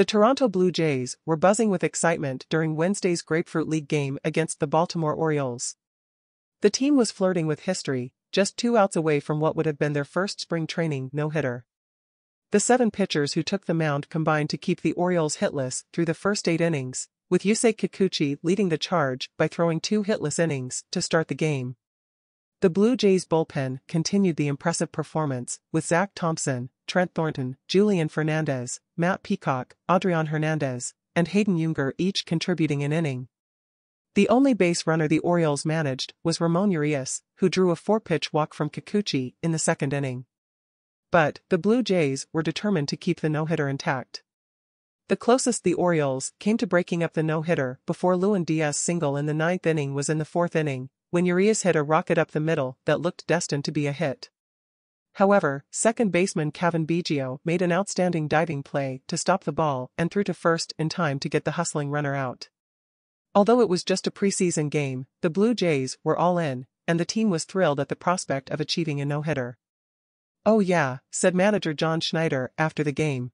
The Toronto Blue Jays were buzzing with excitement during Wednesday's Grapefruit League game against the Baltimore Orioles. The team was flirting with history, just two outs away from what would have been their first spring training no-hitter. The seven pitchers who took the mound combined to keep the Orioles hitless through the first eight innings, with Yusei Kikuchi leading the charge by throwing two hitless innings to start the game. The Blue Jays bullpen continued the impressive performance, with Zach Thompson, Trent Thornton, Julian Fernandez, Matt Peacock, Adrian Hernandez, and Hayden Juenger each contributing an inning. The only base runner the Orioles managed was Ramon Urias, who drew a four-pitch walk from Kikuchi in the second inning. But, the Blue Jays were determined to keep the no-hitter intact. The closest the Orioles came to breaking up the no-hitter before Lewin Diaz single in the ninth inning was in the fourth inning, when Urias hit a rocket up the middle that looked destined to be a hit. However, second baseman Cavan Biggio made an outstanding diving play to stop the ball and threw to first in time to get the hustling runner out. Although it was just a preseason game, the Blue Jays were all in, and the team was thrilled at the prospect of achieving a no-hitter. Oh yeah, said manager John Schneider after the game.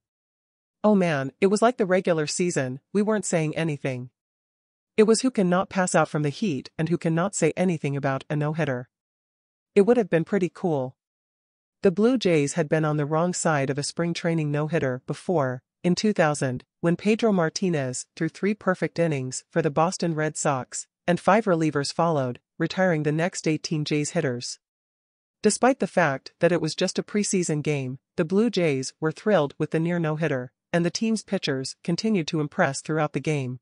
Oh man, it was like the regular season, we weren't saying anything. It was who can not pass out from the heat and who cannot say anything about a no-hitter. It would have been pretty cool. The Blue Jays had been on the wrong side of a spring training no-hitter before, in 2000, when Pedro Martinez threw three perfect innings for the Boston Red Sox, and five relievers followed, retiring the next 18 Jays hitters. Despite the fact that it was just a preseason game, the Blue Jays were thrilled with the near no-hitter, and the team's pitchers continued to impress throughout the game.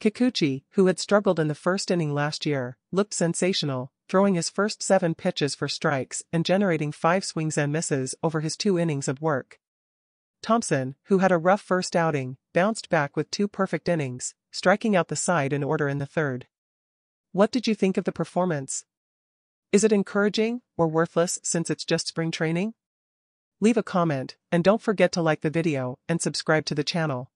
Kikuchi, who had struggled in the first inning last year, looked sensational, throwing his first seven pitches for strikes and generating five swings and misses over his two innings of work. Thompson, who had a rough first outing, bounced back with two perfect innings, striking out the side in order in the third. What did you think of the performance? Is it encouraging or worthless since it's just spring training? Leave a comment and don't forget to like the video and subscribe to the channel.